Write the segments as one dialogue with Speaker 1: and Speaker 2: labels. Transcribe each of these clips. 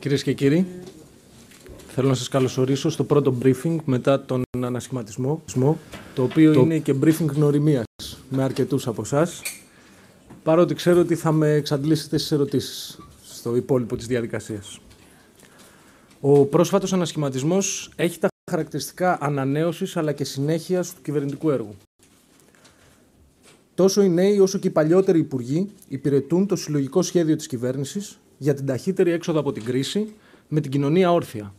Speaker 1: Κυρίες και κύριοι, θέλω να σας καλωσορίσω στο πρώτο briefing μετά τον ανασχηματισμό, το οποίο είναι και briefing γνωριμίας με αρκετούς από εσάς, παρότι ξέρω ότι θα με εξαντλήσετε στις ερωτήσεις στο υπόλοιπο της διαδικασίας. Ο πρόσφατος ανασχηματισμός έχει τα χαρακτηριστικά ανανέωσης αλλά και συνέχειας του κυβερνητικού έργου. Τόσο οι νέοι όσο και οι παλιότεροι υπουργοί υπηρετούν το συλλογικό σχέδιο της κυβέρνησης για την ταχύτερη έξοδο από την κρίση με την κοινωνία όρθια,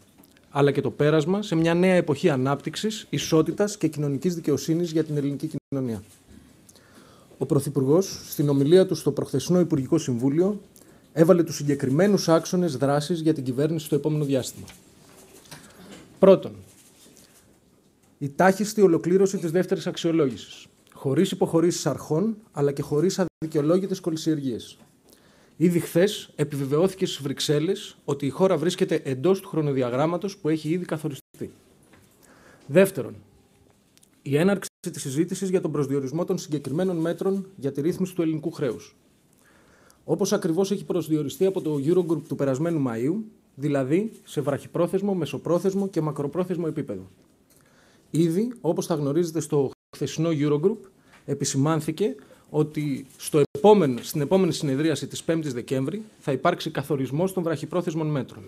Speaker 1: αλλά και το πέρασμα σε μια νέα εποχή ανάπτυξης, ισότητας και κοινωνικής δικαιοσύνης για την ελληνική κοινωνία. Ο Πρωθυπουργός, στην ομιλία του στο προχθεσινό Υπουργικό Συμβούλιο, έβαλε τους συγκεκριμένους άξονες δράσης για την κυβέρνηση στο επόμενο διάστημα. Πρώτον, η τάχιστη ολοκλήρωση της δεύτερης αξιολόγησης, χωρίς υποχωρήσεις αρχών, αλλά και χωρίς αδικαιολόγητες κολυσιεργίες. Ήδη χθες επιβεβαιώθηκε στις Βρυξέλλες ότι η χώρα βρίσκεται εντός του χρονοδιαγράμματος που έχει ήδη καθοριστεί. Δεύτερον, η έναρξη της συζήτησης για τον προσδιορισμό των συγκεκριμένων μέτρων για τη ρύθμιση του ελληνικού χρέους. Όπως ακριβώς έχει προσδιοριστεί από το Eurogroup του περασμένου Μαου, δηλαδή σε βραχυπρόθεσμο, μεσοπρόθεσμο και μακροπρόθεσμο επίπεδο. Ήδη, όπως θα γνωρίζετε στο χθεσινό Eurogroup, επισημάνθηκε ότι στο επόμενο, στην επόμενη συνεδρίαση της 5ης Δεκέμβρη θα υπάρξει καθορισμός των βραχυπρόθεσμων μέτρων.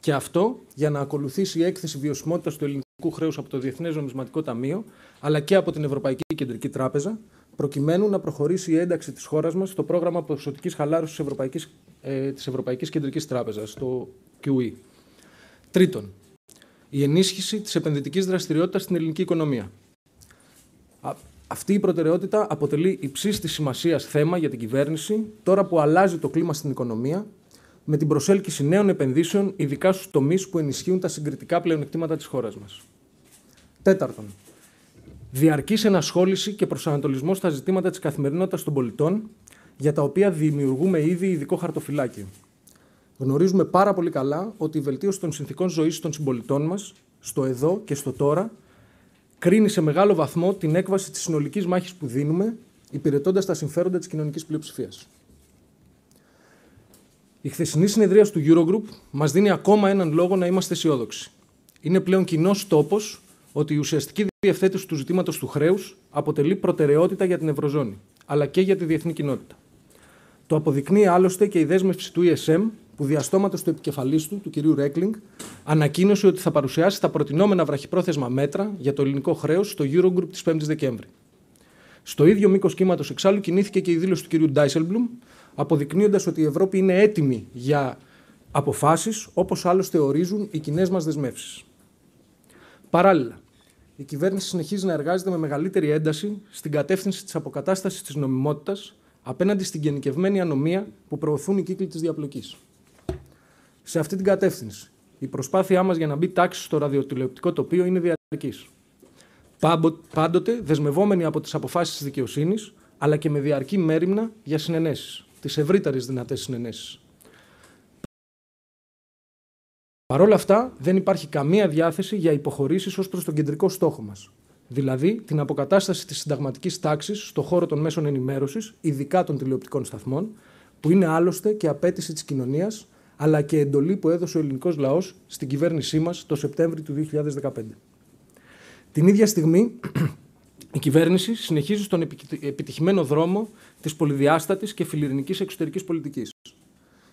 Speaker 1: Και αυτό για να ακολουθήσει η έκθεση βιωσιμότητας του ελληνικού χρέους από το Διεθνές Νομισματικό Ταμείο, αλλά και από την Ευρωπαϊκή Κεντρική Τράπεζα, προκειμένου να προχωρήσει η ένταξη της χώρας μας στο πρόγραμμα ποσοτικής χαλάρωσης της Ευρωπαϊκής, ε, της Ευρωπαϊκής Κεντρικής Τράπεζας, το QE. Τρίτον, η ενίσχυση της επενδυτικής δραστηριότητας στην ελληνική οικονομία. Αυτή η προτεραιότητα αποτελεί υψίστη σημασίας θέμα για την κυβέρνηση, τώρα που αλλάζει το κλίμα στην οικονομία, με την προσέλκυση νέων επενδύσεων, ειδικά στους τομείς που ενισχύουν τα συγκριτικά πλεονεκτήματα της χώρας μας. Τέταρτον, διαρκής ενασχόληση και προσανατολισμός στα ζητήματα της καθημερινότητας των πολιτών, για τα οποία δημιουργούμε ήδη ειδικό χαρτοφυλάκιο. Γνωρίζουμε πάρα πολύ καλά ότι η βελτίωση των συνθηκών ζωής των συμπολιτών μας, στο εδώ και στο τώρα, κρίνει σε μεγάλο βαθμό την έκβαση της συνολικής μάχης που δίνουμε, υπηρετώντας τα συμφέροντα της κοινωνικής πλειοψηφίας. Η χθεσινή συνεδρία του Eurogroup μας δίνει ακόμα έναν λόγο να είμαστε αισιόδοξοι. Είναι πλέον κοινός τόπος ότι η ουσιαστική διευθέτηση του ζητήματος του χρέους αποτελεί προτεραιότητα για την Ευρωζώνη, αλλά και για τη διεθνή κοινότητα. Το αποδεικνύει άλλωστε και η δέσμευση του ESM που διαστόματος του επικεφαλής του, του κυρίου Ρέκλινγκ, ανακοίνωσε ότι θα παρουσιάσει τα προτινόμενα βραχυπρόθεσμα μέτρα για το ελληνικό χρέος στο Eurogroup της 5η Δεκέμβρη. Στο ίδιο μήκος κύματος εξάλλου κινήθηκε και η δήλωση του κυρίου Ντάισελμπλουμ, αποδεικνύοντας ότι η Ευρώπη είναι έτοιμη για αποφάσεις όπως άλλωστε ορίζουν οι κοινές μας δεσμεύσεις. Παράλληλα, η κυβέρνηση συνεχίζει να εργάζεται με μεγαλύτερη ένταση στην κατεύθυνση της αποκατάστασης της νομιμότητας απέναντι στην γενικευμένη ανομία που προωθούν οι κύκλοι της διαπλοκής σε αυτή την κατεύθυνση. Η προσπάθειά μας για να μπει τάξη στο ραδιοτηλεοπτικό τοπίο είναι διαρκής. Πάντοτε δεσμευόμενοι από τις αποφάσεις της δικαιοσύνης, αλλά και με διαρκή μέρημνα για συνενέσεις, τις ευρύτερες δυνατές συνενέσεις. Παρ' όλα αυτά, δεν υπάρχει καμία διάθεση για υποχωρήσεις ως προς τον κεντρικό στόχο μας. Δηλαδή, την αποκατάσταση της συνταγματικής τάξης στον χώρο των μέσων ενημέρωσης, ειδικά των τηλεοπτικών σταθμών, που είναι άλλωστε και απέτηση της κοινωνίας αλλά και εντολή που έδωσε ο ελληνικός λαός στην κυβέρνησή μας το Σεπτέμβριο του 2015. Την ίδια στιγμή, η κυβέρνηση συνεχίζει στον επιτυχημένο δρόμο της πολυδιάστατης και φιλιρινικής εξωτερικής πολιτικής.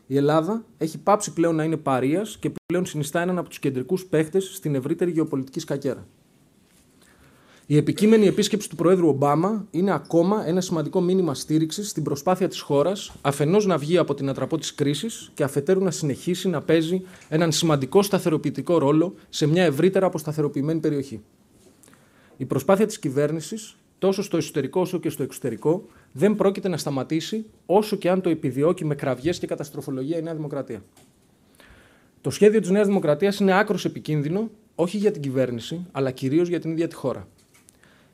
Speaker 1: Η Ελλάδα έχει πάψει πλέον να είναι παρεία και πλέον συνιστά έναν από τους κεντρικούς παίχτες στην ευρύτερη γεωπολιτική σκακέρα. Η επικείμενη επίσκεψη του Προέδρου Ομπάμα είναι ακόμα ένα σημαντικό μήνυμα στήριξης στην προσπάθεια της χώρας αφενός να βγει από την ατραπό της κρίσης και αφετέρου να συνεχίσει να παίζει έναν σημαντικό σταθεροποιητικό ρόλο σε μια ευρύτερα αποσταθεροποιημένη περιοχή. Η προσπάθεια της κυβέρνησης, τόσο στο εσωτερικό όσο και στο εξωτερικό, δεν πρόκειται να σταματήσει όσο και αν το επιδιώκει με κραυγές και καταστροφολογία η Νέα Δημοκρατία. Το σχέδιο της Νέας Δημοκρατίας είναι άκρος επικίνδυνο όχι για την κυβέρνηση, αλλά κυρίως για την ίδια τη χώρα.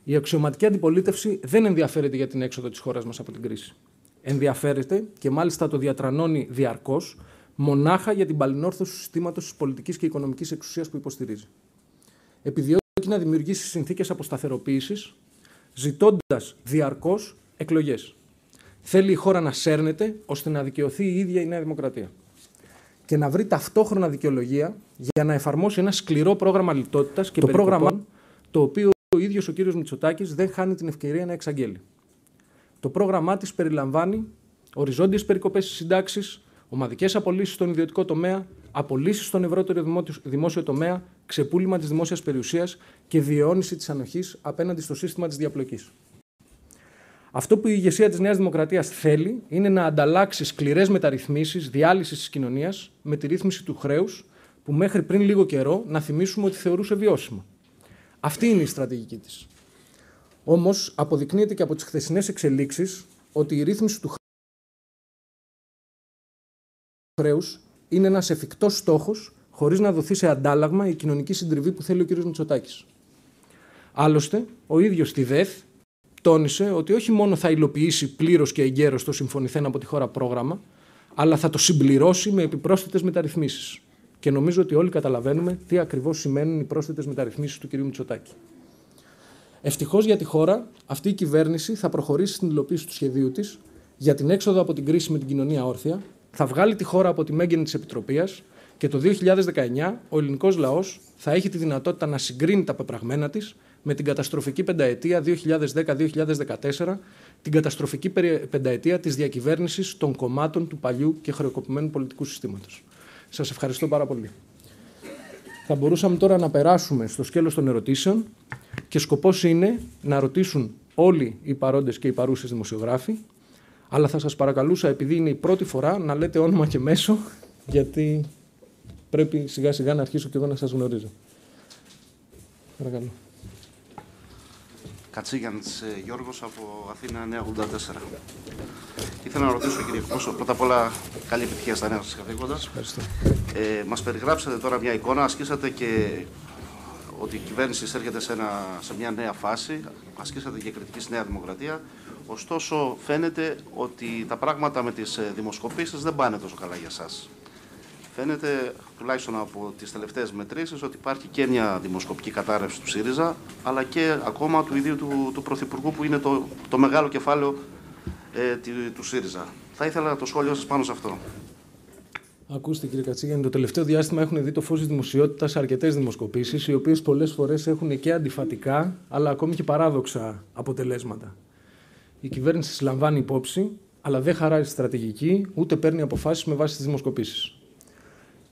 Speaker 1: Η αξιωματική αντιπολίτευση δεν ενδιαφέρεται για την έξοδο της χώρας μας από την κρίση. Ενδιαφέρεται και μάλιστα το διατρανώνει διαρκώς μονάχα για την παλινόρθωση του συστήματος της πολιτικής και οικονομικής εξουσίας που υποστηρίζει. Επιδιώκει να δημιουργήσει συνθήκες αποσταθεροποίησης, ζητώντας διαρκώς εκλογές. Θέλει η χώρα να σέρνεται ώστε να δικαιωθεί η ίδια η Νέα Δημοκρατία. και να βρει ταυτόχρονα δικαιολογία για να εφαρμόσει ένα σκληρό πρόγραμμα λιτότητας και το πρόγραμμα το οποίο ο ίδιος ο κύριος Μητσοτάκης δεν χάνει την ευκαιρία να εξαγγέλει. Το πρόγραμμά της περιλαμβάνει οριζόντιες περικοπές στις συντάξεις, ομαδικές απολύσεις στον ιδιωτικό τομέα, απολύσεις στον ευρύτερο δημόσιο τομέα, ξεπούλημα της δημόσιας περιουσίας και διαιώνιση της ανοχής απέναντι στο σύστημα της διαπλοκής. Αυτό που η ηγεσία της Νέας Δημοκρατίας θέλει είναι να ανταλλάξει σκληρές μεταρρυθμίσεις διάλυσης της κοινωνίας με τη ρύθμιση του χρέους, που μέχρι πριν λίγο καιρό να θυμίσουμε ότι θεωρούσε βιώσιμο. Αυτή είναι η στρατηγική της. Όμως αποδεικνύεται και από τις χθεσινές εξελίξεις ότι η ρύθμιση του χρέους είναι ένας εφικτός στόχος χωρίς να δοθεί σε αντάλλαγμα η κοινωνική συντριβή που θέλει ο κ. Μητσοτάκης. Άλλωστε, ο ίδιος στη ΔΕΘ τόνισε ότι όχι μόνο θα υλοποιήσει πλήρως και εγκαίρως το συμφωνηθέν από τη χώρα πρόγραμμα, αλλά θα το συμπληρώσει με επιπρόσθετες μεταρρυθμίσεις. Και νομίζω ότι όλοι καταλαβαίνουμε τι ακριβώς σημαίνουν οι πρόσθετες μεταρρυθμίσεις του κ. Μητσοτάκη. Ευτυχώς για τη χώρα, αυτή η κυβέρνηση θα προχωρήσει στην υλοποίηση του σχεδίου της για την έξοδο από την κρίση με την κοινωνία όρθια, θα βγάλει τη χώρα από τη μέγενη της επιτροπίας και το 2019 ο ελληνικός λαός θα έχει τη δυνατότητα να συγκρίνει τα πεπραγμένα της με την καταστροφική πενταετία 2010-2014, την καταστροφική πενταετία της διακυβέρνησης των κομμάτων του παλιού και χρεοκοπημένου πολιτικού συστήματος. Σας ευχαριστώ πάρα πολύ. Θα μπορούσαμε τώρα να περάσουμε στο σκέλος των ερωτήσεων και σκοπός είναι να ρωτήσουν όλοι οι παρόντες και οι παρούσες δημοσιογράφοι, αλλά θα σας παρακαλούσα, επειδή είναι η πρώτη φορά, να λέτε όνομα και μέσο, γιατί πρέπει σιγά σιγά να αρχίσω και εγώ να σας γνωρίζω. Παρακαλώ.
Speaker 2: Κατσίγιαντς ε, Γιώργος από Αθήνα 984. Ήθελα να ρωτήσω κύριε Κώσο, πρώτα απ' όλα καλή επιτυχία στα νέα σας καθήκοντας. Ε, μας περιγράψατε τώρα μια εικόνα, ασκήσατε και ότι η κυβέρνηση έρχεται σε, ένα, σε μια νέα φάση, ασκήσατε και κριτική στη Νέα Δημοκρατία. Ωστόσο, φαίνεται ότι τα πράγματα με τις ε, δημοσκοπήσεις δεν πάνε τόσο καλά για σας. Φαίνεται, τουλάχιστον από τις τελευταίες μετρήσεις, ότι υπάρχει και μια δημοσκοπική κατάρρευση του ΣΥΡΙΖΑ, αλλά και ακόμα του ιδίου του, του Πρωθυπουργού, που είναι το, το μεγάλο κεφάλαιο ε, του ΣΥΡΙΖΑ. Θα ήθελα το σχόλιο σας πάνω σε αυτό.
Speaker 1: Ακούστε κύριε Κατσίγιαννη, το τελευταίο διάστημα έχουν δει το φως της δημοσιότητας αρκετές δημοσκοπήσεις, οι οποίες πολλές φορές έχουν και αντιφατικά, αλλά ακόμη και παράδοξα αποτελέσματα. Η κυβέρνηση συλλαμβάνει υπόψη, αλλά δεν χαράζει στρατηγική, ούτε παίρνει αποφάσεις με βάση τις δημοσκοπήσεις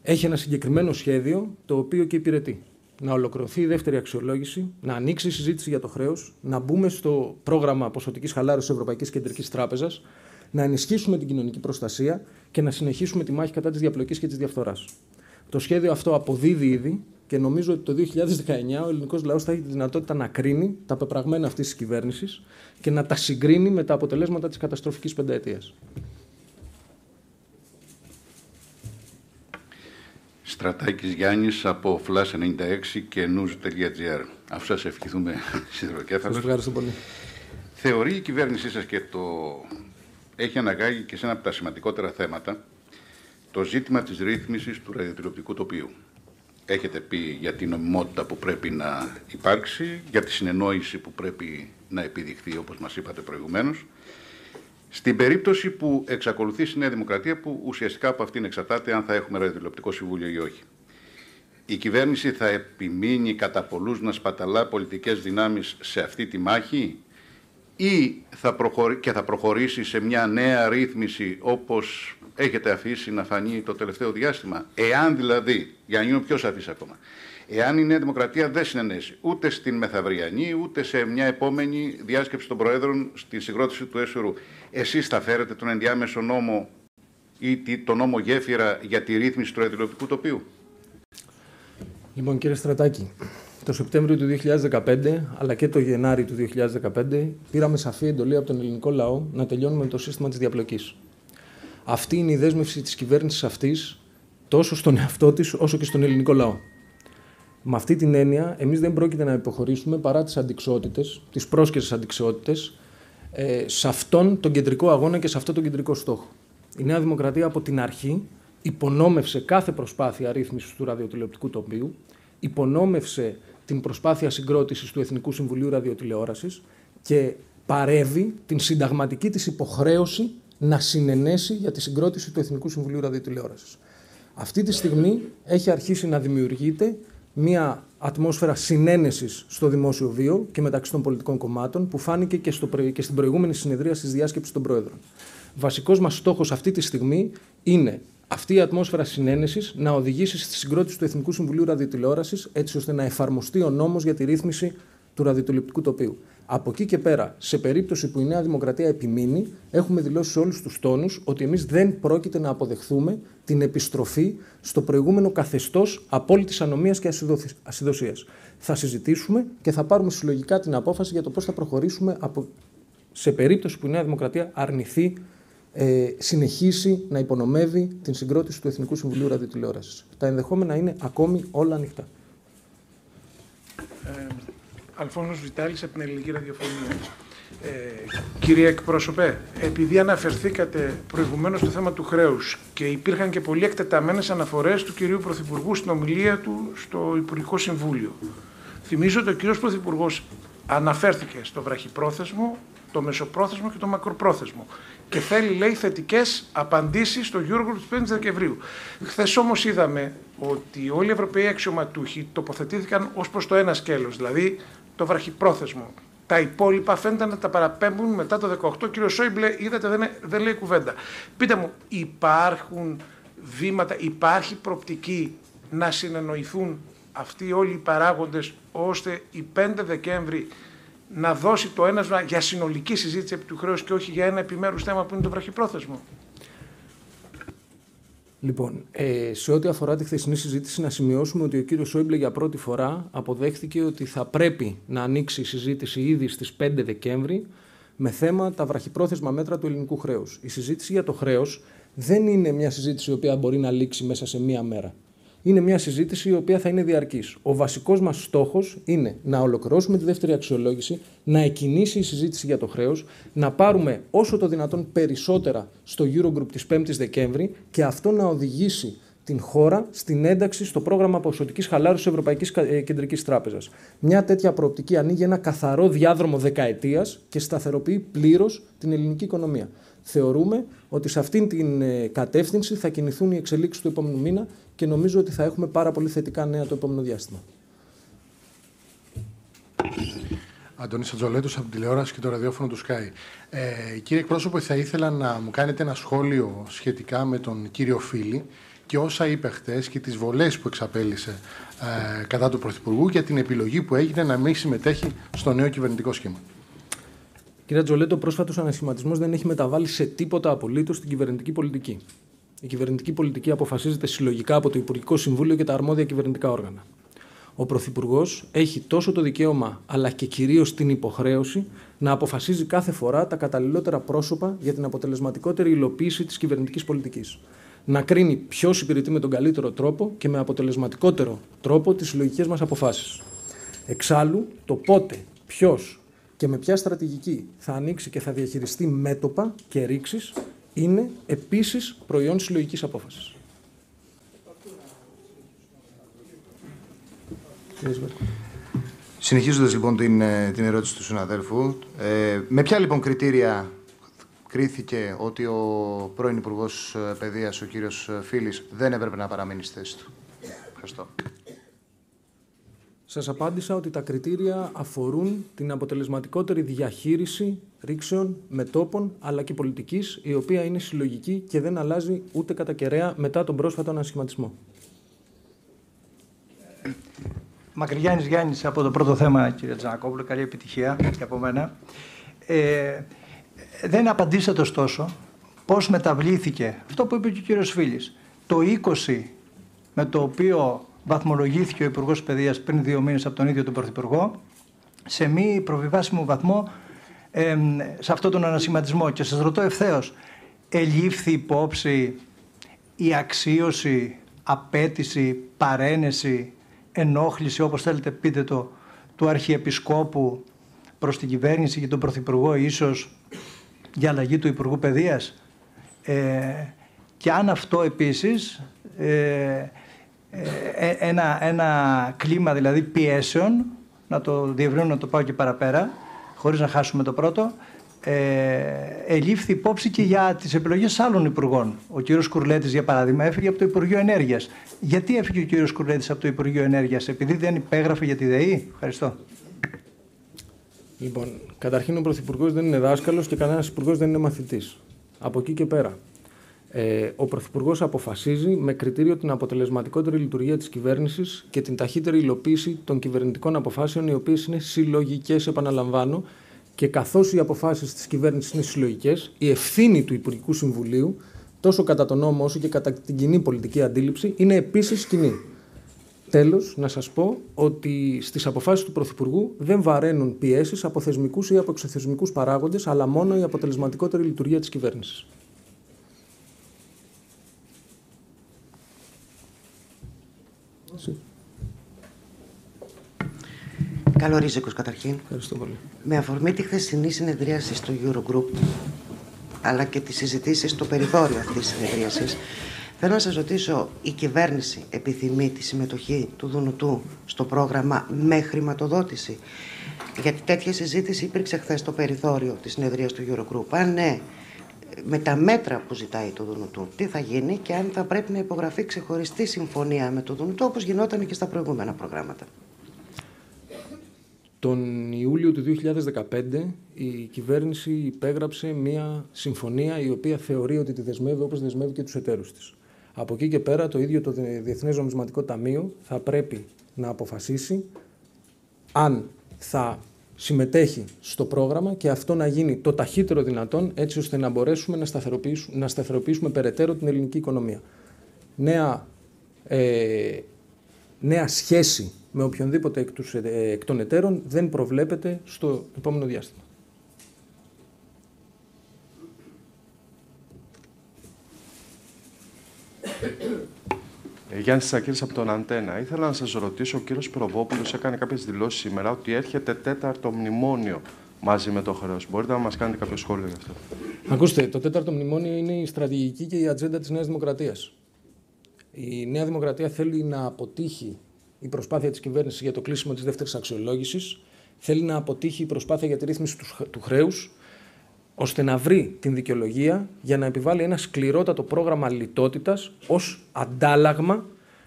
Speaker 1: έχει ένα συγκεκριμένο σχέδιο το οποίο και υπηρετεί. Να ολοκληρωθεί η δεύτερη αξιολόγηση, να ανοίξει η συζήτηση για το χρέος, να μπούμε στο πρόγραμμα ποσοτικής χαλάρωσης Ευρωπαϊκής Κεντρικής Τράπεζας, να ενισχύσουμε την κοινωνική προστασία και να συνεχίσουμε τη μάχη κατά της διαπλοκής και της διαφθοράς. Το σχέδιο αυτό αποδίδει ήδη και νομίζω ότι το 2019 ο ελληνικός λαός θα έχει τη δυνατότητα να κρίνει τα πεπραγμένα αυτής της κυβέρνησης και να τα συγκρίνει με τα αποτελέσματα της καταστροφικής πενταετίας.
Speaker 3: Στρατάκης Γιάννης από flash96 και news.gr. Αφού σας ευχηθούμε σιδηροκέφαλος.
Speaker 1: Σας ευχαριστώ πολύ.
Speaker 3: Θεωρεί η κυβέρνησή σας και το έχει αναγκάγει και σε ένα από τα σημαντικότερα θέματα το ζήτημα της ρύθμισης του ραδιοτηλεοπτικού τοπίου. Έχετε πει για την νομιμότητα που πρέπει να υπάρξει, για τη συνεννόηση που πρέπει να επιδειχθεί, όπως μας είπατε προηγουμένως, στην περίπτωση που εξακολουθεί η Νέα Δημοκρατία, που ουσιαστικά από αυτήν εξαρτάται αν θα έχουμε ραδιοτηλεοπτικό συμβούλιο ή όχι. Η κυβέρνηση θα επιμείνει κατά πολλούς να σπαταλά πολιτικές δυνάμεις σε αυτή τη μάχη ή θα προχωρήσει, και θα προχωρήσει σε μια νέα ρύθμιση όπως έχετε αφήσει να φανεί το τελευταίο διάστημα. Εάν δηλαδή, για να γίνω πιο σαφής ακόμα, εάν η Νέα Δημοκρατία δεν συνενέσει ούτε στην Μεθαυριανή, ούτε σε μια επόμενη διάσκεψη των Προέδρων στη συγκρότηση του ΕΣΟΡΟΥ, εσείς θα φέρετε τον ενδιάμεσο νόμο ή τον νόμο γέφυρα για τη ρύθμιση του ραδιοτηλεοπτικού τοπίου;
Speaker 1: Λοιπόν, κύριε Στρατάκη, το Σεπτέμβριο του 2015 αλλά και το Γενάρη του 2015 πήραμε σαφή εντολή από τον ελληνικό λαό να τελειώνουμε το σύστημα της διαπλοκής. Αυτή είναι η δέσμευση της κυβέρνησης αυτής τόσο στον εαυτό της όσο και στον ελληνικό λαό. Με αυτή την έννοια, εμείς δεν πρόκειται να υποχωρήσουμε παρά τις αντικσότητες, τις πρόσκαιρες αντικσότητες, ε, σε αυτόν τον κεντρικό αγώνα και σε αυτόν τον κεντρικό στόχο. Η Νέα Δημοκρατία από την αρχή υπονόμευσε κάθε προσπάθεια ρύθμισης του ραδιοτηλεοπτικού τοπίου, υπονόμευσε την προσπάθεια συγκρότησης του Εθνικού Συμβουλίου Ραδιοτηλεόρασης και παρεύει την συνταγματική της υποχρέωση να συνενέσει για τη συγκρότηση του Εθνικού Συμβουλίου Ραδιοτηλεόρασης. Αυτή τη στιγμή έχει αρχίσει να δημιουργείται μια ατμόσφαιρα συνένεσης στο δημόσιο βίο και μεταξύ των πολιτικών κομμάτων που φάνηκε και, στο, και στην προηγούμενη συνεδρία τη διάσκεψη των Πρόεδρων. Βασικός μας στόχος αυτή τη στιγμή είναι αυτή η ατμόσφαιρα συνένεσης να οδηγήσει στη συγκρότηση του Εθνικού Συμβουλίου Ραδιοτηλεόρασης, έτσι ώστε να εφαρμοστεί ο νόμος για τη ρύθμιση του ραδιοτηλεοπτικού τοπίου. Από εκεί και πέρα, σε περίπτωση που η Νέα Δημοκρατία επιμείνει, έχουμε δηλώσει σε όλους τους τόνους ότι εμείς δεν πρόκειται να αποδεχθούμε την επιστροφή στο προηγούμενο καθεστώς απόλυτης ανομίας και ασυδοσίας. Θα συζητήσουμε και θα πάρουμε συλλογικά την απόφαση για το πώς θα προχωρήσουμε από... σε περίπτωση που η Νέα Δημοκρατία αρνηθεί ε, συνεχίσει να υπονομεύει την συγκρότηση του Εθνικού Συμβουλίου Ραδιοτηλεόρασης. Τα ενδεχόμενα είναι ακόμη όλα ανοιχτά.
Speaker 4: Ε, Αλφόνος Βιτάλης από την Ελληνική Ραδιοφωνία. Ε, κύριε εκπρόσωπε, επειδή αναφερθήκατε προηγουμένως στο θέμα του χρέους και υπήρχαν και πολύ εκτεταμένες αναφορές του κυρίου Πρωθυπουργού στην ομιλία του στο Υπουργικό Συμβούλιο. Θυμίζω ότι ο κύριος Πρωθυπουργός αναφέρθηκε στο βραχυπρόθεσμο, το μεσοπρόθεσμο και το μακροπρόθεσμο και θέλει, λέει, θετικές απαντήσεις στο Eurogroup τη 5η Δεκεμβρίου. Χθες όμως είδαμε ότι όλοι οι Ευρωπαίοι αξιωματούχοι τοποθετήθηκαν ως προς το ένα σκέλος, δηλαδή το βραχυπρόθεσμο. Τα υπόλοιπα φαίνεται να τα παραπέμπουν μετά το 18. Κύριο Σόιμπλε, είδατε, δεν, δεν λέει κουβέντα. Πείτε μου, υπάρχουν βήματα, υπάρχει προπτική να συνεννοηθούν αυτοί όλοι οι παράγοντες ώστε η 5 Δεκέμβρη να δώσει το ένασμα για συνολική συζήτηση επί του χρέους και όχι για ένα επιμέρους θέμα που είναι το βραχυπρόθεσμο;
Speaker 1: Λοιπόν, ε, σε ό,τι αφορά τη χθεσινή συζήτηση, να σημειώσουμε ότι ο κύριος Σόιμπλε για πρώτη φορά αποδέχθηκε ότι θα πρέπει να ανοίξει η συζήτηση ήδη στις 5 Δεκέμβρη με θέμα τα βραχυπρόθεσμα μέτρα του ελληνικού χρέους. Η συζήτηση για το χρέος δεν είναι μια συζήτηση η οποία μπορεί να λήξει μέσα σε μία μέρα είναι μια συζήτηση η οποία θα είναι διαρκής. Ο βασικός μας στόχος είναι να ολοκληρώσουμε τη δεύτερη αξιολόγηση, να εκκινήσει η συζήτηση για το χρέος, να πάρουμε όσο το δυνατόν περισσότερα στο Eurogroup της 5η Δεκέμβρη και αυτό να οδηγήσει την χώρα στην ένταξη στο πρόγραμμα ποσοτικής χαλάρωσης Ευρωπαϊκής ε, Κεντρικής Τράπεζας. Μια τέτοια προοπτική ανοίγει ένα καθαρό διάδρομο δεκαετίας και σταθεροποιεί πλήρως την ελληνική οικονομία. Θεωρούμε ότι σε αυτήν την ε, κατεύθυνση θα κινηθούν οι εξελίξεις του επόμενου μήνα και νομίζω ότι θα έχουμε πάρα πολύ θετικά νέα το επόμενο διάστημα.
Speaker 5: Αντώνης Ατζολέτος από την τηλεόραση και το ραδιόφωνο του Sky. Ε, κύριε εκπρόσωπο, θα ήθελα να μου κάνετε ένα σχόλιο σχετικά με τον κύριο Φίλη και όσα είπε χθε και τις βολές που εξαπέλυσε ε, κατά του Πρωθυπουργού για την επιλογή που έγινε να μην συμμετέχει στο νέο κυβερνητικό σχήμα.
Speaker 1: Κύριε Τζολέτο, ο πρόσφατος ανασχηματισμός δεν έχει μεταβάλει σε τίποτα απολύτως την κυβερνητική πολιτική. Η κυβερνητική πολιτική αποφασίζεται συλλογικά από το Υπουργικό Συμβούλιο και τα αρμόδια κυβερνητικά όργανα. Ο Πρωθυπουργός έχει τόσο το δικαίωμα, αλλά και κυρίως την υποχρέωση να αποφασίζει κάθε φορά τα καταλληλότερα πρόσωπα για την αποτελεσματικότερη υλοποίηση της κυβερνητικής πολιτικής. Να κρίνει ποιος υπηρετεί με τον καλύτερο τρόπο και με αποτελεσματικότερο τρόπο τις συλλογικές μας αποφάσεις. Εξάλλου, το πότε, ποιος και με ποια στρατηγική θα ανοίξει και θα διαχειριστεί μέτωπα και ρήξεις είναι επίσης προϊόν συλλογικής απόφασης.
Speaker 6: Συνεχίζοντας λοιπόν την, ε, την ερώτηση του συναδέλφου, ε, με ποια λοιπόν κριτήρια κρίθηκε ότι ο πρώην Υπουργός ε, Παιδείας, ο κύριος Φίλης, δεν έπρεπε να παραμείνει στη θέση του; Ευχαριστώ.
Speaker 1: Σας απάντησα ότι τα κριτήρια αφορούν την αποτελεσματικότερη διαχείριση ρήξεων, μετόπων αλλά και πολιτικής, η οποία είναι συλλογική και δεν αλλάζει ούτε κατά κεραία μετά τον πρόσφατο ανασχηματισμό.
Speaker 7: Μακρυγιάννης Γιάννης από το πρώτο θέμα, κύριε Τζανακόπουλο. Καλή επιτυχία και από μένα. Ε, δεν απαντήσατε ωστόσο πώς μεταβλήθηκε αυτό που είπε και ο κύριος Φίλης. Το 20 με το οποίο βαθμολογήθηκε ο Υπουργός Παιδείας πριν δύο μήνες από τον ίδιο τον Πρωθυπουργό σε μη προβιβάσιμο βαθμό ε, σε αυτόν τον ανασηματισμό. Και σας ρωτώ ευθέως, ελήφθη υπόψη η αξίωση, απέτηση, παρένεση, ενόχληση, όπως θέλετε πείτε το, του Αρχιεπισκόπου προς την κυβέρνηση και τον Πρωθυπουργό ίσως για αλλαγή του Υπουργού Παιδείας. Ε, και αν αυτό επίσης ε, ε, ε, ένα, ένα κλίμα δηλαδή πιέσεων, να το διευρύνω να το πάω και παραπέρα, χωρίς να χάσουμε το πρώτο, ε, ελήφθη υπόψη και για τις επιλογές άλλων υπουργών. Ο κύριος Κουρλέτης, για παράδειγμα, έφυγε από το Υπουργείο Ενέργειας. Γιατί έφυγε ο κύριος Κουρλέτης από το Υπουργείο Ενέργειας, επειδή δεν υπέγραφε για τη ΔΕΗ; Ευχαριστώ.
Speaker 1: Λοιπόν, καταρχήν ο Πρωθυπουργός δεν είναι δάσκαλος και κανένας υπουργός δεν είναι μαθητής. Από εκεί και πέρα. Ε, ο Πρωθυπουργός αποφασίζει με κριτήριο την αποτελεσματικότερη λειτουργία της κυβέρνησης και την ταχύτερη υλοποίηση των κυβερνητικών αποφάσεων, οι οποίες είναι συλλογικές, επαναλαμβάνω, και καθώς οι αποφάσεις της κυβέρνησης είναι συλλογικές, η ευθύνη του Υπουργικού Συμβουλίου, τόσο κατά τον νόμο όσο και κατά την κοινή πολιτική αντίληψη, είναι επίσης κοινή. Τέλος, να σας πω ότι στις αποφάσεις του Πρωθυπουργού δεν βαραίνουν πιέσεις από θεσμικούς ή από εξωθεσμικούς παράγοντες, αλλά μόνο η αποτελεσματικότερη λειτουργία της κυβέρνησης.
Speaker 8: Καλό ρίζικος καταρχήν.
Speaker 1: Ευχαριστώ πολύ.
Speaker 8: Με αφορμή τη χθεσινή συνεδρίαση στο Eurogroup, αλλά και τις συζητήσεις στο περιθώριο αυτής της συνεδρίασης, θέλω να σας ρωτήσω, η κυβέρνηση επιθυμεί τη συμμετοχή του Δουνουτού στο πρόγραμμα με χρηματοδότηση; Γιατί τέτοια συζήτηση υπήρξε χθες στο περιθώριο της συνεδρίας του Eurogroup. Αν ναι, με τα μέτρα που ζητάει το Δουνουτού, τι θα γίνει και αν θα πρέπει να υπογραφεί ξεχωριστή συμφωνία με το Δουνουτού, όπως γινόταν και στα προηγούμενα προγράμματα.
Speaker 1: Τον Ιούλιο του 2015 η κυβέρνηση υπέγραψε μια συμφωνία η οποία θεωρεί ότι τη δεσμεύει όπως δεσμεύει και τους εταίρους της. Από εκεί και πέρα το ίδιο το Διεθνές Νομισματικό Ταμείο θα πρέπει να αποφασίσει αν θα συμμετέχει στο πρόγραμμα και αυτό να γίνει το ταχύτερο δυνατόν έτσι ώστε να μπορέσουμε να σταθεροποιήσουμε, να σταθεροποιήσουμε περαιτέρω την ελληνική οικονομία. Νέα, ε, νέα σχέση με οποιονδήποτε εκ, τους, ε, εκ των εταίρων δεν προβλέπεται στο επόμενο διάστημα.
Speaker 9: Ε, Γιάννης Σακύρης από τον Αντένα. Ήθελα να σας ρωτήσω, ο κύριος Προβόπουλος έκανε κάποιες δηλώσεις σήμερα ότι έρχεται τέταρτο μνημόνιο μαζί με το χρέος. Μπορείτε να μας κάνετε κάποιο σχόλιο γι' αυτό.
Speaker 1: Ακούστε, το τέταρτο μνημόνιο είναι η στρατηγική και η ατζέντα της Νέας Δημοκρατίας. Η Νέα Δημοκρατία θέλει να αποτύχει η προσπάθεια της κυβέρνησης για το κλείσιμο της δεύτερης αξιολόγησης. Θέλει να αποτύχει η προσπάθεια για τη ρύθμιση του χρέους, ώστε να βρει την δικαιολογία για να επιβάλλει ένα σκληρότατο πρόγραμμα λιτότητας ως αντάλλαγμα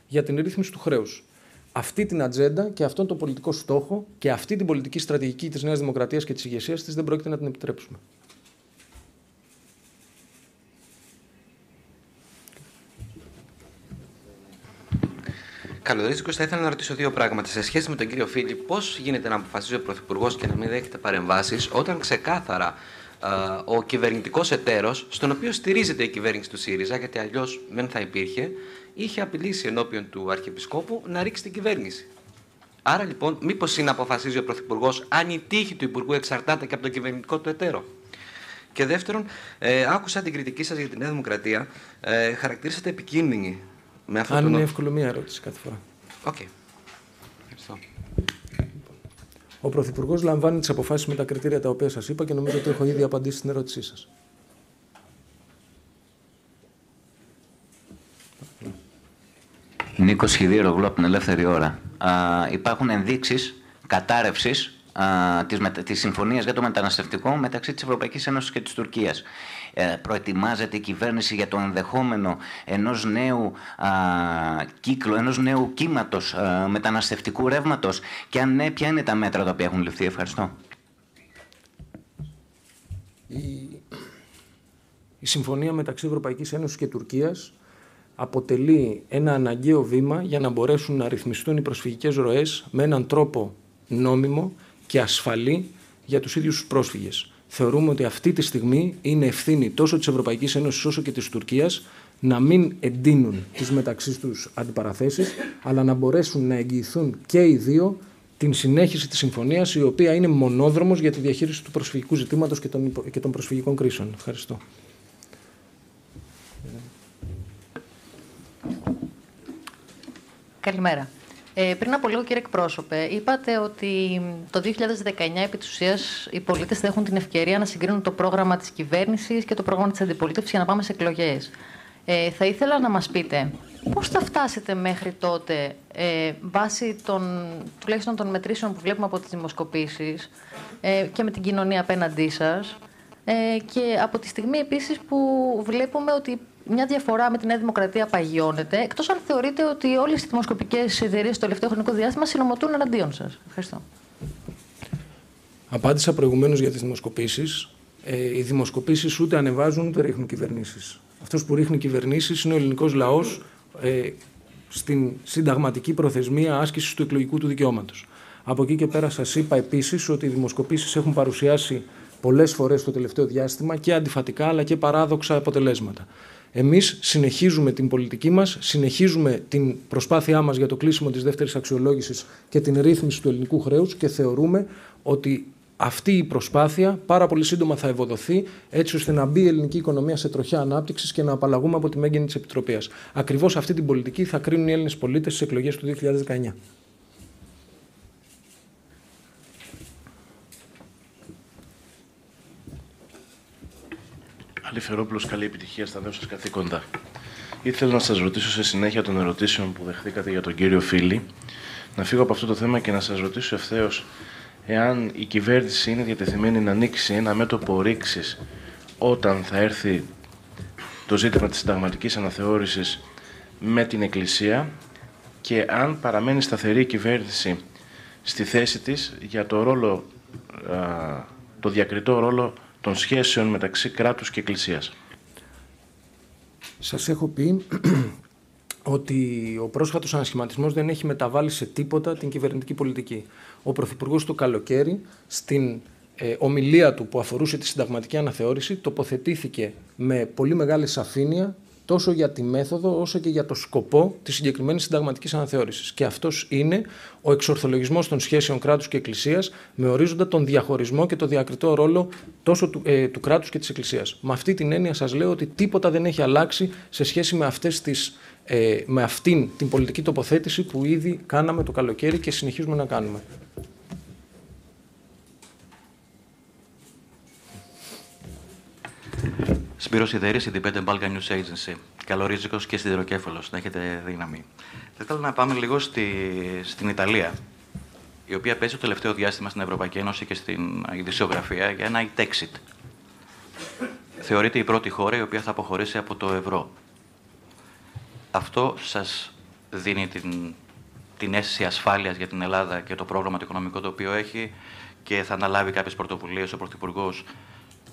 Speaker 1: για την ρύθμιση του χρέους. Αυτή την ατζέντα και αυτόν τον πολιτικό στόχο και αυτή την πολιτική στρατηγική της Νέας Δημοκρατίας και της ηγεσίας της δεν πρόκειται να την επιτρέψουμε.
Speaker 10: Καλωρίζικο, θα ήθελα να ρωτήσω δύο πράγματα. Σε σχέση με τον κύριο Φίλη, πώς γίνεται να αποφασίζει ο Πρωθυπουργός και να μην δέχεται παρεμβάσεις όταν ξεκάθαρα ο κυβερνητικός εταίρος, στον οποίο στηρίζεται η κυβέρνηση του ΣΥΡΙΖΑ, γιατί αλλιώς δεν θα υπήρχε, είχε απειλήσει ενώπιον του Αρχιεπισκόπου να ρίξει την κυβέρνηση. Άρα λοιπόν, μήπως είναι να αποφασίζει ο Πρωθυπουργός αν η τύχη του Υπουργού εξαρτάται και από τον κυβερνητικό του εταίρο. Και δεύτερον, ε, άκουσα την κριτική σας για τη Νέα Δημοκρατία. Ε, χαρακτήρισατε επικίνδυνη με αυτό
Speaker 1: Αν
Speaker 10: το
Speaker 1: είναι
Speaker 10: νο-
Speaker 1: εύκολο μία ερώτηση κάθε φορά.
Speaker 10: Οκ. Ευχαριστώ.
Speaker 1: Ο Πρωθυπουργός λαμβάνει τις αποφάσεις με τα κριτήρια τα οποία σας είπα και νομίζω ότι έχω ήδη απαντήσει στην ερώτησή σας.
Speaker 11: Νίκος Χιδίρογλου από την Ελεύθερη Ώρα. Α, υπάρχουν ενδείξεις κατάρρευσης α, της, μετα... της συμφωνίας για το μεταναστευτικό μεταξύ της Ευρωπαϊκής Ένωσης και της Τουρκίας. Ε, προετοιμάζεται η κυβέρνηση για το ενδεχόμενο ενός νέου α, κύκλου, ενός νέου κύματος α, μεταναστευτικού ρεύματος και αν ναι, ποια είναι τα μέτρα τα οποία έχουν ληφθεί. Ευχαριστώ.
Speaker 1: Η, η συμφωνία μεταξύ Ευρωπαϊκής Ένωσης και Τουρκίας αποτελεί ένα αναγκαίο βήμα για να μπορέσουν να ρυθμιστούν οι προσφυγικές ροές με έναν τρόπο νόμιμο και ασφαλή για τους ίδιους τους πρόσφυγες. Θεωρούμε ότι αυτή τη στιγμή είναι ευθύνη τόσο της Ευρωπαϊκής Ένωσης όσο και της Τουρκίας να μην εντείνουν τις μεταξύ τους αντιπαραθέσεις, αλλά να μπορέσουν να εγγυηθούν και οι δύο την συνέχιση της συμφωνίας, η οποία είναι μονόδρομος για τη διαχείριση του προσφυγικού ζητήματος και των, υπο- και των προσφυγικών κρίσεων. Ευχαριστώ.
Speaker 12: Καλημέρα. Ε, πριν από λίγο, κύριε εκπρόσωπε, είπατε ότι το 2019 επί της ουσίας, οι πολίτες θα έχουν την ευκαιρία να συγκρίνουν το πρόγραμμα της κυβέρνησης και το πρόγραμμα της αντιπολίτευσης για να πάμε σε εκλογές. Ε, θα ήθελα να μας πείτε πώς θα φτάσετε μέχρι τότε ε, βάσει των, τουλάχιστον των μετρήσεων που βλέπουμε από τις δημοσκοπήσεις ε, και με την κοινωνία απέναντί σας Ε, και από τη στιγμή επίσης που βλέπουμε ότι μια διαφορά με τη Νέα Δημοκρατία παγιώνεται, εκτός αν θεωρείτε ότι όλες οι δημοσκοπικές εταιρείες στο τελευταίο χρονικό διάστημα συνομωτούν εναντίον σας. Ευχαριστώ.
Speaker 1: Απάντησα προηγουμένως για τις δημοσκοπήσεις. Ε, οι δημοσκοπήσεις ούτε ανεβάζουν ούτε ρίχνουν κυβερνήσεις. Αυτός που ρίχνει κυβερνήσεις είναι ο ελληνικός λαός ε, στην συνταγματική προθεσμία άσκησης του εκλογικού του δικαιώματος. Από εκεί και πέρα σας είπα επίσης ότι οι δημοσκοπήσεις έχουν παρουσιάσει πολλές φορές το τελευταίο διάστημα και αντιφατικά αλλά και παράδοξα αποτελέσματα. Εμείς συνεχίζουμε την πολιτική μας, συνεχίζουμε την προσπάθειά μας για το κλείσιμο της δεύτερης αξιολόγησης και την ρύθμιση του ελληνικού χρέους και θεωρούμε ότι αυτή η προσπάθεια πάρα πολύ σύντομα θα ευοδοθεί έτσι ώστε να μπει η ελληνική οικονομία σε τροχιά ανάπτυξης και να απαλλαγούμε από τη μέγενη της επιτροπής. Ακριβώς αυτή την πολιτική θα κρίνουν οι Έλληνες πολίτες στις εκλογές του 2019.
Speaker 13: Αληφερόπουλος, καλή επιτυχία στα νέα σας καθήκοντα. Ήθελα να σας ρωτήσω σε συνέχεια των ερωτήσεων που δεχθήκατε για τον κύριο Φίλη, να φύγω από αυτό το θέμα και να σας ρωτήσω ευθέως εάν η κυβέρνηση είναι διατεθειμένη να ανοίξει ένα μέτωπο ρήξης όταν θα έρθει το ζήτημα της συνταγματικής αναθεώρησης με την Εκκλησία και αν παραμένει σταθερή η κυβέρνηση στη θέση της για το ρόλο, το διακριτό ρόλο των σχέσεων μεταξύ κράτους και εκκλησίας.
Speaker 1: Σας έχω πει ότι ο πρόσφατος ανασχηματισμός δεν έχει μεταβάλει σε τίποτα την κυβερνητική πολιτική. Ο Πρωθυπουργός το καλοκαίρι στην ε, ομιλία του που αφορούσε τη συνταγματική αναθεώρηση τοποθετήθηκε με πολύ μεγάλη σαφήνεια τόσο για τη μέθοδο όσο και για το σκοπό της συγκεκριμένης συνταγματικής αναθεώρησης. Και αυτός είναι ο εξορθολογισμός των σχέσεων κράτους και εκκλησίας με ορίζοντα τον διαχωρισμό και το διακριτό ρόλο τόσο του, ε, του κράτους και της εκκλησίας. Με αυτή την έννοια σας λέω ότι τίποτα δεν έχει αλλάξει σε σχέση με, αυτές τις, ε, με αυτήν την πολιτική τοποθέτηση που ήδη κάναμε το καλοκαίρι και συνεχίζουμε να κάνουμε.
Speaker 14: Σπύρος Ιδέρης, Independent Balkan News Agency. Καλορίζικος και σιδηροκέφαλος, να έχετε δύναμη. Θα ήθελα να πάμε λίγο στη, στην Ιταλία, η οποία παίζει το τελευταίο διάστημα στην Ευρωπαϊκή Ένωση και στην ειδησιογραφία για ένα e-Texit. Θεωρείται η πρώτη χώρα η οποία θα αποχωρήσει από το ευρώ. Αυτό σας δίνει την, την αίσθηση ασφάλειας για την Ελλάδα και το πρόγραμμα το οικονομικό το οποίο έχει και θα αναλάβει κάποιες πρωτοβουλίες ο Πρωθυπουργός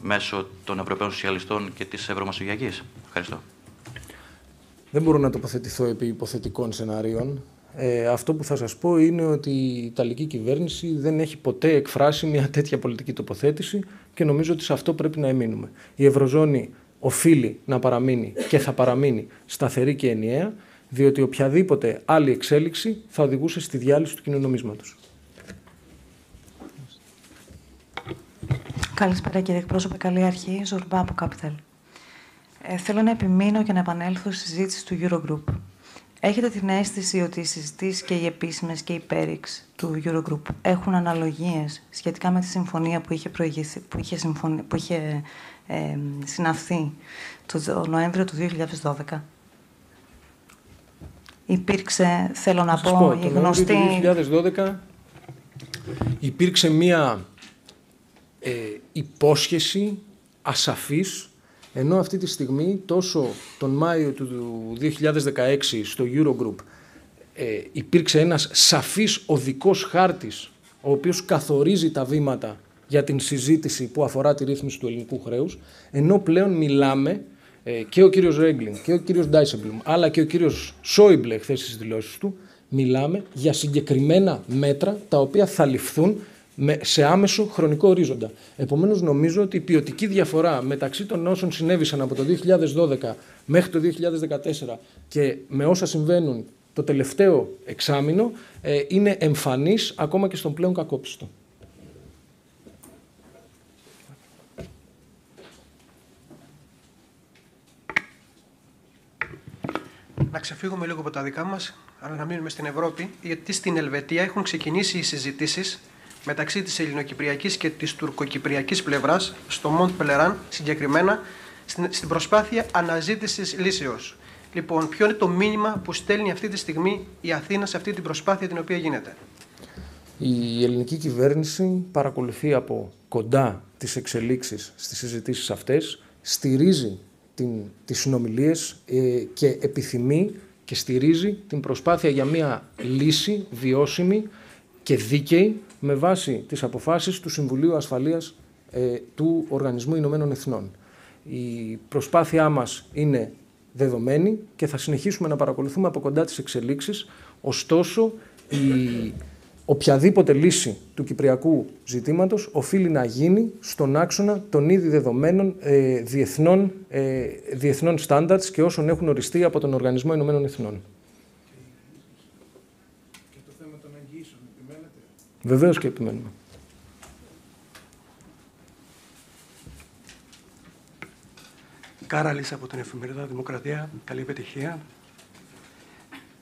Speaker 14: μέσω των Ευρωπαίων Σοσιαλιστών και της Ευρωμασογειακής. Ευχαριστώ.
Speaker 1: Δεν μπορώ να τοποθετηθώ επί υποθετικών σενάριων. Ε, αυτό που θα σας πω είναι ότι η Ιταλική κυβέρνηση δεν έχει ποτέ εκφράσει μια τέτοια πολιτική τοποθέτηση και νομίζω ότι σε αυτό πρέπει να εμείνουμε. Η Ευρωζώνη οφείλει να παραμείνει και θα παραμείνει σταθερή και ενιαία, διότι οποιαδήποτε άλλη εξέλιξη θα οδηγούσε στη διάλυση του κοινωνομίσματος.
Speaker 15: Καλησπέρα κύριε εκπρόσωπε, καλή αρχή. Ζορμπά από Capital. Ε, θέλω να επιμείνω και να επανέλθω στη συζήτηση του Eurogroup. Έχετε την αίσθηση ότι οι συζητήσεις και οι επίσημες και οι πέριξ του Eurogroup έχουν αναλογίες σχετικά με τη συμφωνία που είχε, που είχε, συμφωνη... που είχε ε, συναυθεί το Νοέμβριο του 2012. Υπήρξε, θέλω να πω, πω, η γνωστή...
Speaker 1: Το 2012 υπήρξε μία ε, υπόσχεση ασαφής, ενώ αυτή τη στιγμή τόσο τον Μάιο του 2016 στο Eurogroup ε, υπήρξε ένας σαφής οδικός χάρτης ο οποίος καθορίζει τα βήματα για την συζήτηση που αφορά τη ρύθμιση του ελληνικού χρέους, ενώ πλέον μιλάμε ε, και ο κύριος Ρέγκλινγκ και ο κύριος Ντάισεμπλουμ, αλλά και ο κύριος Σόιμπλε χθες στις δηλώσεις του, μιλάμε για συγκεκριμένα μέτρα τα οποία θα ληφθούν σε άμεσο χρονικό ορίζοντα. Επομένως νομίζω ότι η ποιοτική διαφορά μεταξύ των όσων συνέβησαν από το 2012 μέχρι το 2014 και με όσα συμβαίνουν το τελευταίο εξάμεινο ε, είναι εμφανής ακόμα και στον πλέον κακόπιστο.
Speaker 16: Να ξεφύγουμε λίγο από τα δικά μας, αλλά να μείνουμε στην Ευρώπη, γιατί στην Ελβετία έχουν ξεκινήσει οι συζητήσεις μεταξύ της ελληνοκυπριακής και της τουρκοκυπριακής πλευράς στο Μοντ Πελεράν συγκεκριμένα στην προσπάθεια αναζήτησης λύσεως. Λοιπόν, ποιο είναι το μήνυμα που στέλνει αυτή τη στιγμή η Αθήνα σε αυτή την προσπάθεια την οποία γίνεται;
Speaker 1: Η ελληνική κυβέρνηση παρακολουθεί από κοντά τις εξελίξεις στις συζητήσεις αυτές, στηρίζει την, τις συνομιλίες ε, και επιθυμεί και στηρίζει την προσπάθεια για μια λύση βιώσιμη και δίκαιη με βάση τις αποφάσεις του Συμβουλίου Ασφαλείας ε, του Οργανισμού Ηνωμένων Εθνών. Η προσπάθειά μας είναι δεδομένη και θα συνεχίσουμε να παρακολουθούμε από κοντά τις εξελίξεις. Ωστόσο, η οποιαδήποτε λύση του κυπριακού ζητήματος οφείλει να γίνει στον άξονα των ήδη δεδομένων ε, διεθνών, ε, διεθνών standards και όσων έχουν οριστεί από τον Οργανισμό Ηνωμένων Εθνών.
Speaker 4: Και το θέμα των εγγύσεων επιμένετε.
Speaker 1: Βεβαίως και επιμένουμε.
Speaker 17: Κάραλης από την εφημερίδα Δημοκρατία. Καλή επιτυχία.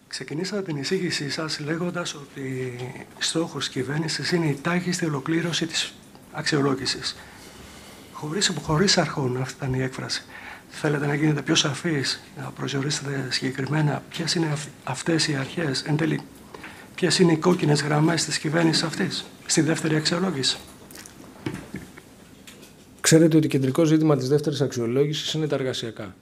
Speaker 17: Ξεκινήσατε την εισήγησή σας λέγοντας ότι στόχος της κυβέρνησης είναι η τάχιστη ολοκλήρωση της αξιολόγησης. Χωρίς, χωρίς αρχών αυτή ήταν η έκφραση. Θέλετε να γίνετε πιο σαφείς, να προσδιορίσετε συγκεκριμένα ποιες είναι αυτές οι αρχές, εν τέλει, ποιες είναι οι κόκκινες γραμμές της κυβέρνησης αυτής, στη δεύτερη αξιολόγηση.
Speaker 1: Ξέρετε ότι κεντρικό ζήτημα της δεύτερης αξιολόγησης είναι τα εργασιακά.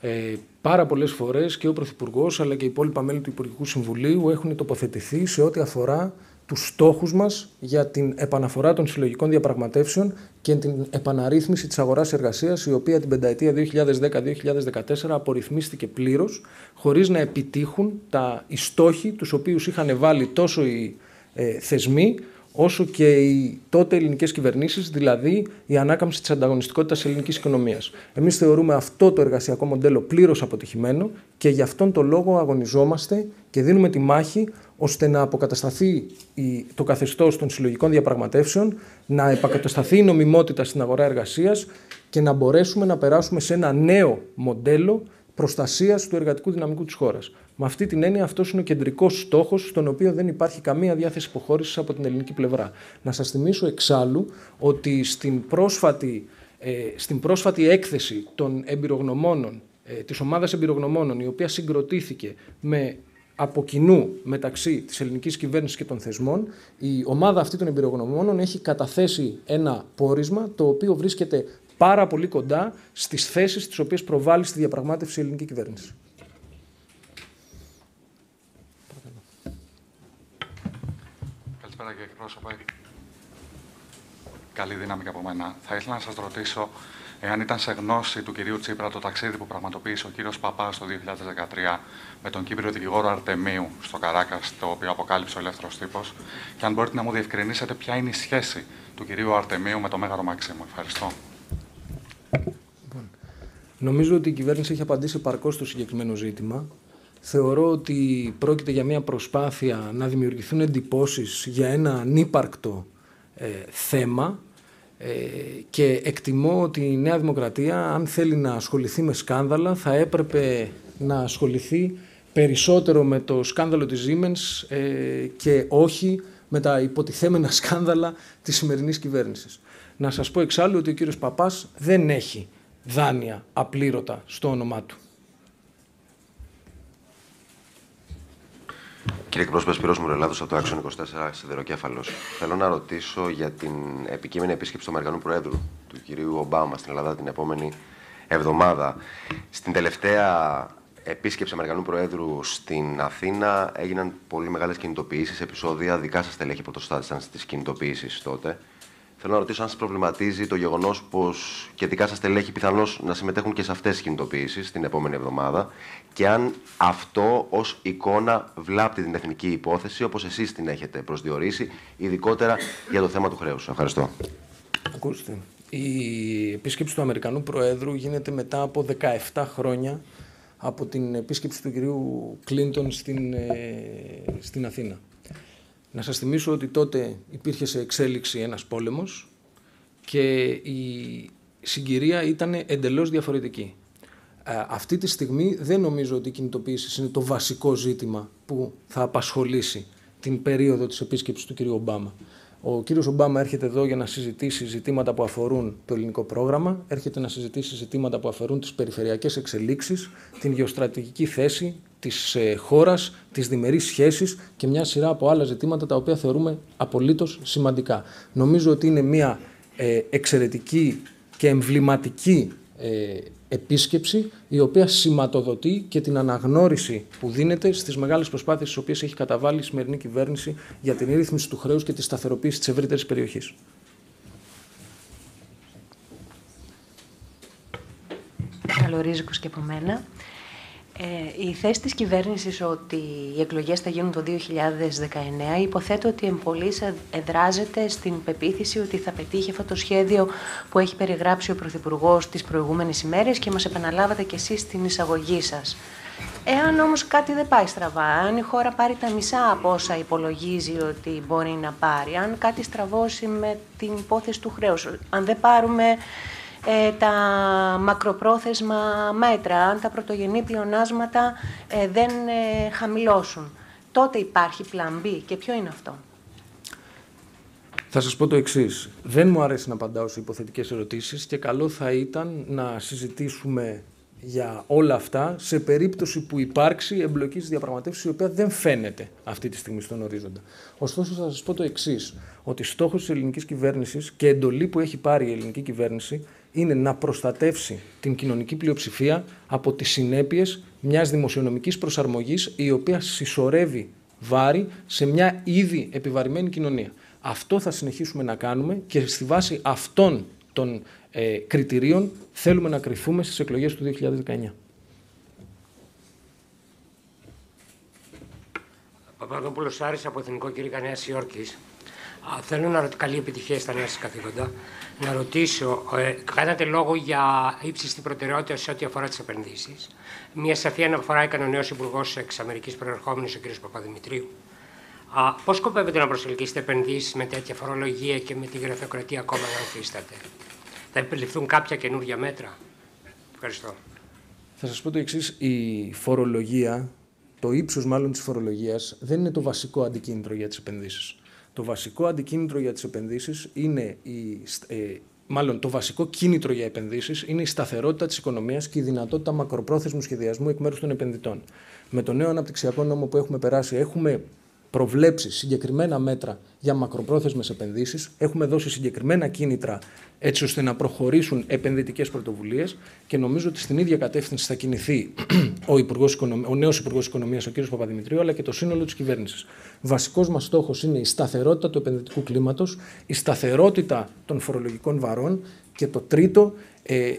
Speaker 1: Ε, πάρα πολλές φορές και ο Πρωθυπουργός αλλά και οι υπόλοιπα μέλη του Υπουργικού Συμβουλίου έχουν τοποθετηθεί σε ό,τι αφορά τους στόχους μας για την επαναφορά των συλλογικών διαπραγματεύσεων και την επαναρρύθμιση της αγοράς εργασίας, η οποία την πενταετία 2010-2014 απορριθμίστηκε πλήρως, χωρίς να επιτύχουν τα, οι στόχοι τους οποίους είχαν βάλει τόσο οι ε, θεσμοί, όσο και οι τότε ελληνικές κυβερνήσεις, δηλαδή η ανάκαμψη της ανταγωνιστικότητας της ελληνικής οικονομίας. Εμείς θεωρούμε αυτό το εργασιακό μοντέλο πλήρως αποτυχημένο και γι' αυτόν τον λόγο αγωνιζόμαστε και δίνουμε τη μάχη ώστε να αποκατασταθεί το καθεστώς των συλλογικών διαπραγματεύσεων, να επακατασταθεί η νομιμότητα στην αγορά εργασίας και να μπορέσουμε να περάσουμε σε ένα νέο μοντέλο προστασίας του εργατικού δυναμικού της χώρας. Με αυτή την έννοια, αυτός είναι ο κεντρικός στόχος, στον οποίο δεν υπάρχει καμία διάθεση υποχώρησης από την ελληνική πλευρά. Να σας θυμίσω εξάλλου ότι στην πρόσφατη, ε, στην πρόσφατη έκθεση των εμπειρογνωμόνων, ε, της ομάδας εμπειρογνωμόνων, η οποία συγκροτήθηκε με από κοινού μεταξύ της ελληνικής κυβέρνησης και των θεσμών, η ομάδα αυτή των εμπειρογνωμόνων έχει καταθέσει ένα πόρισμα το οποίο βρίσκεται πάρα πολύ κοντά στις θέσεις τις οποίες προβάλλει στη διαπραγμάτευση η ελληνική κυβέρνηση.
Speaker 18: Καλησπέρα κύριε εκπρόσωπε. Καλή δύναμη και από μένα. Θα ήθελα να σας ρωτήσω εάν ήταν σε γνώση του κυρίου Τσίπρα το ταξίδι που πραγματοποίησε ο κύριος Παπάς το 2013 με τον Κύπριο δικηγόρο Αρτεμίου στο Καράκας, το οποίο αποκάλυψε ο ελεύθερος τύπος, και αν μπορείτε να μου διευκρινίσετε ποια είναι η σχέση του κυρίου Αρτεμίου με το Μέγαρο Μαξίμου. Ευχαριστώ.
Speaker 1: Λοιπόν, νομίζω ότι η κυβέρνηση έχει απαντήσει παρκώς στο συγκεκριμένο ζήτημα. Θεωρώ ότι πρόκειται για μια προσπάθεια να δημιουργηθούν εντυπώσεις για ένα ανύπαρκτο ε, θέμα ε, και εκτιμώ ότι η Νέα Δημοκρατία, αν θέλει να ασχοληθεί με σκάνδαλα, θα έπρεπε να ασχοληθεί περισσότερο με το σκάνδαλο της Siemens ε, και όχι με τα υποτιθέμενα σκάνδαλα της σημερινής κυβέρνησης. Να σας πω εξάλλου ότι ο κύριος Παπάς δεν έχει δάνεια απλήρωτα στο όνομά του.
Speaker 19: Κύριε εκπρόσωπε, Σπυρός Μουρελάδος από το Action 24 Σιδεροκέφαλος. Θέλω να ρωτήσω για την επικείμενη επίσκεψη του Αμερικανού Προέδρου, του κυρίου Ομπάμα, στην Ελλάδα την επόμενη εβδομάδα. Στην τελευταία επίσκεψη Αμερικανού Προέδρου στην Αθήνα έγιναν πολύ μεγάλες κινητοποιήσεις, επεισόδια δικά σας τελέχη που το στάθησαν στις κινητοποιήσεις τότε. Θέλω να ρωτήσω αν σας προβληματίζει το γεγονός πως και δικά σας τελέχη πιθανώς να συμμετέχουν και σε αυτές τις κινητοποιήσεις την επόμενη εβδομάδα και αν αυτό ως εικόνα βλάπτει την εθνική υπόθεση όπως εσείς την έχετε προσδιορίσει, ειδικότερα για το θέμα του χρέους. Ευχαριστώ.
Speaker 1: Ακούστε. Η επίσκεψη του Αμερικανού Προέδρου γίνεται μετά από 17 χρόνια από την επίσκεψη του κυρίου Κλίντον στην, ε, στην Αθήνα. Να σας θυμίσω ότι τότε υπήρχε σε εξέλιξη ένας πόλεμος και η συγκυρία ήταν εντελώς διαφορετική. Αυτή τη στιγμή δεν νομίζω ότι η κινητοποίηση είναι το βασικό ζήτημα που θα απασχολήσει την περίοδο της επίσκεψης του κ. Ομπάμα. Ο κ. Ομπάμα έρχεται εδώ για να συζητήσει ζητήματα που αφορούν το ελληνικό πρόγραμμα, έρχεται να συζητήσει ζητήματα που αφορούν τις περιφερειακές εξελίξεις, την γεωστρατηγική θέση, της ε, χώρας, τις διμερείς σχέσεις και μια σειρά από άλλα ζητήματα τα οποία θεωρούμε απολύτως σημαντικά. Νομίζω ότι είναι μια ε, εξαιρετική και εμβληματική ε, επίσκεψη η οποία σηματοδοτεί και την αναγνώριση που δίνεται στις μεγάλες προσπάθειες τις οποίες έχει καταβάλει η σημερινή κυβέρνηση για την ρύθμιση του χρέους και τη σταθεροποίηση της ευρύτερης περιοχής.
Speaker 20: Καλορίζικος και από μένα. Ε, η θέση της κυβέρνησης ότι οι εκλογές θα γίνουν το 2019 υποθέτω ότι εμπολής εδράζεται στην πεποίθηση ότι θα πετύχει αυτό το σχέδιο που έχει περιγράψει ο Πρωθυπουργός τις προηγούμενες ημέρες και μας επαναλάβατε κι εσείς στην εισαγωγή σας. Εάν όμως κάτι δεν πάει στραβά, αν η χώρα πάρει τα μισά από όσα υπολογίζει ότι μπορεί να πάρει, αν κάτι στραβώσει με την υπόθεση του χρέους, αν δεν πάρουμε ε, τα μακροπρόθεσμα μέτρα, αν τα πρωτογενή πλεονάσματα ε, δεν ε, χαμηλώσουν. Τότε υπάρχει πλαν B. Και ποιο είναι αυτό;
Speaker 1: Θα σας πω το εξής. Δεν μου αρέσει να απαντάω σε υποθετικές ερωτήσεις και καλό θα ήταν να συζητήσουμε για όλα αυτά σε περίπτωση που υπάρξει εμπλοκή στη διαπραγματεύση η οποία δεν φαίνεται αυτή τη στιγμή στον ορίζοντα. Ωστόσο, θα σας πω το εξής: Ότι στόχος της ελληνικής κυβέρνησης και εντολή που έχει πάρει η ελληνική κυβέρνηση είναι να προστατεύσει την κοινωνική πλειοψηφία από τις συνέπειες μιας δημοσιονομικής προσαρμογής η οποία συσσωρεύει βάρη σε μια ήδη επιβαρημένη κοινωνία. Αυτό θα συνεχίσουμε να κάνουμε και στη βάση αυτών των ε, κριτηρίων θέλουμε να κρυφούμε στις εκλογές του 2019.
Speaker 21: Παπαδόπουλος Άρης από Εθνικό Κήρυκα Νέας Υόρκης. Θέλω να ρωτήσω καλή επιτυχία στα νέα σας καθήκοντα να ρωτήσω, ε, κάνατε λόγο για ύψιστη προτεραιότητα σε ό,τι αφορά τις επενδύσεις. Μία σαφή αναφορά έκανε ο νέος Υπουργός εξ Αμερικής προερχόμενος, ο κ. Παπαδημητρίου. Πώς σκοπεύετε να προσελκύσετε επενδύσεις με τέτοια φορολογία και με τη γραφειοκρατία ακόμα να αφήσετε, Θα επιληφθούν κάποια καινούργια μέτρα; Ευχαριστώ.
Speaker 1: Θα σας πω το εξής. Η φορολογία, το ύψος μάλλον της φορολογίας, δεν είναι το βασικό αντικίνητρο για τις επενδύσεις. Το βασικό αντικίνητρο για τις επενδύσεις είναι η, ε, μάλλον το βασικό κίνητρο για επενδύσεις είναι η σταθερότητα της οικονομίας και η δυνατότητα μακροπρόθεσμου σχεδιασμού εκ μέρους των επενδυτών. Με το νέο αναπτυξιακό νόμο που έχουμε περάσει έχουμε προβλέψει συγκεκριμένα μέτρα για μακροπρόθεσμες επενδύσεις, έχουμε δώσει συγκεκριμένα κίνητρα έτσι ώστε να προχωρήσουν επενδυτικές πρωτοβουλίες και νομίζω ότι στην ίδια κατεύθυνση θα κινηθεί ο, Υπουργός, ο νέος Υπουργός Οικονομίας, ο κ. Παπαδημητρίου, αλλά και το σύνολο της κυβέρνησης. Βασικός μας στόχος είναι η σταθερότητα του επενδυτικού κλίματος, η σταθερότητα των φορολογικών βαρών και το τρίτο, ε,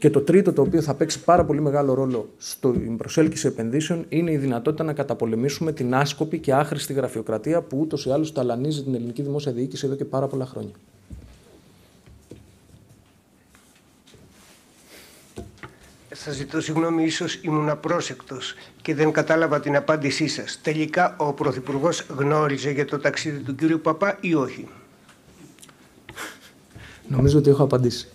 Speaker 1: και το τρίτο, το οποίο θα παίξει πάρα πολύ μεγάλο ρόλο στην προσέλκυση επενδύσεων, είναι η δυνατότητα να καταπολεμήσουμε την άσκοπη και άχρηστη γραφειοκρατία που ούτως ή άλλως ταλανίζει την ελληνική δημόσια διοίκηση εδώ και πάρα πολλά χρόνια.
Speaker 21: Σας ζητώ συγγνώμη, ίσως ήμουν απρόσεκτος και δεν κατάλαβα την απάντησή σας. Τελικά ο Πρωθυπουργός γνώριζε για το ταξίδι του κύριου Παπά ή όχι;
Speaker 1: Νομίζω ότι έχω απαντήσει.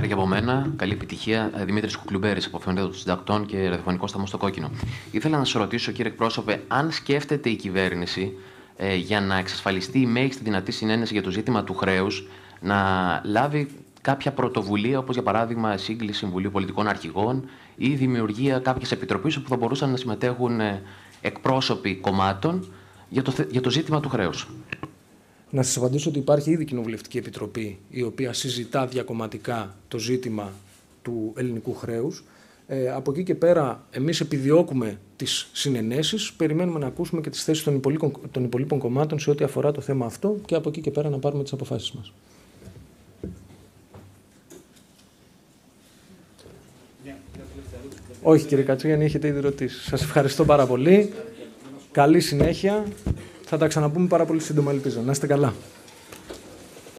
Speaker 22: Καλησπέρα και από μένα. Καλή επιτυχία. Ε, Δημήτρης Κουκλουμπέρης, αποφαίνοντα των συντακτών και ραδιοφωνικό σταθμό στο κόκκινο. Ήθελα να σα ρωτήσω, κύριε εκπρόσωπε, αν σκέφτεται η κυβέρνηση ε, για να εξασφαλιστεί η μέγιστη δυνατή συνένεση για το ζήτημα του χρέους να λάβει κάποια πρωτοβουλία, όπως για παράδειγμα σύγκληση Συμβουλίου Πολιτικών Αρχηγών ή δημιουργία κάποιας επιτροπής όπου θα μπορούσαν να συμμετέχουν ε, εκπρόσωποι κομμάτων για το, για το ζήτημα του χρέους.
Speaker 1: Να σας απαντήσω ότι υπάρχει ήδη κοινοβουλευτική επιτροπή η οποία συζητά διακομματικά το ζήτημα του ελληνικού χρέους. Ε, από εκεί και πέρα, εμείς επιδιώκουμε τις συνενέσεις, περιμένουμε να ακούσουμε και τις θέσεις των, των υπολείπων κομμάτων σε ό,τι αφορά το θέμα αυτό και από εκεί και πέρα να πάρουμε τις αποφάσεις μας. Όχι κύριε Κατσίγιαννη, έχετε ήδη ρωτήσει. Σας ευχαριστώ πάρα πολύ. Καλή συνέχεια. Θα τα ξαναπούμε πάρα πολύ σύντομα, ελπίζω. Να είστε καλά.